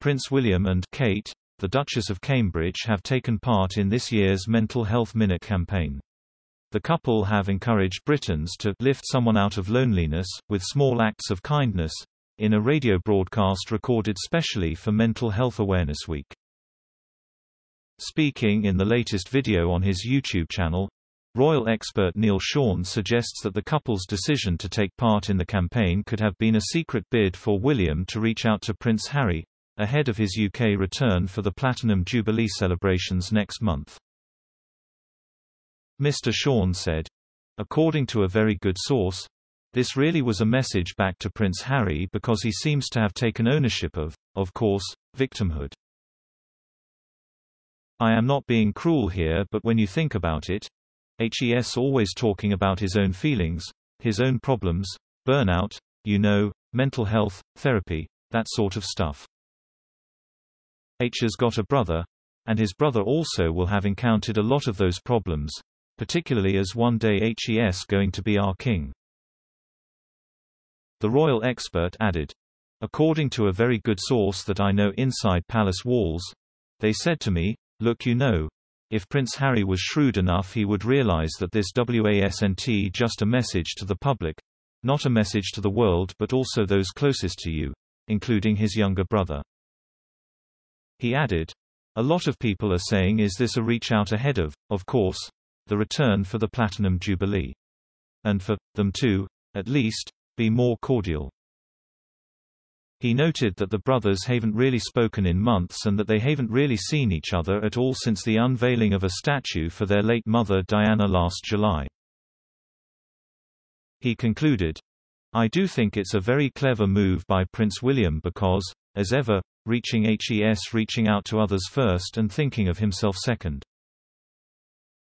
Prince William and Kate, the Duchess of Cambridge have taken part in this year's Mental Health Minute campaign. The couple have encouraged Britons to lift someone out of loneliness, with small acts of kindness, in a radio broadcast recorded specially for Mental Health Awareness Week. Speaking in the latest video on his YouTube channel, Royal expert Neil Sean suggests that the couple's decision to take part in the campaign could have been a secret bid for William to reach out to Prince Harry, ahead of his UK return for the Platinum Jubilee celebrations next month. Mr. Sean said, According to a very good source, this really was a message back to Prince Harry because he seems to have taken ownership of, of course, victimhood. I am not being cruel here but when you think about it, HES always talking about his own feelings, his own problems, burnout, you know, mental health, therapy, that sort of stuff. H has got a brother, and his brother also will have encountered a lot of those problems, particularly as one day HES going to be our king. The royal expert added, According to a very good source that I know inside palace walls, they said to me, look you know, if Prince Harry was shrewd enough he would realize that this wasn't just a message to the public, not a message to the world but also those closest to you, including his younger brother. He added, a lot of people are saying is this a reach out ahead of, of course, the return for the Platinum Jubilee. And for, them to, at least, be more cordial. He noted that the brothers haven't really spoken in months and that they haven't really seen each other at all since the unveiling of a statue for their late mother Diana last July. He concluded, I do think it's a very clever move by Prince William because, as ever, reaching HES reaching out to others first and thinking of himself second.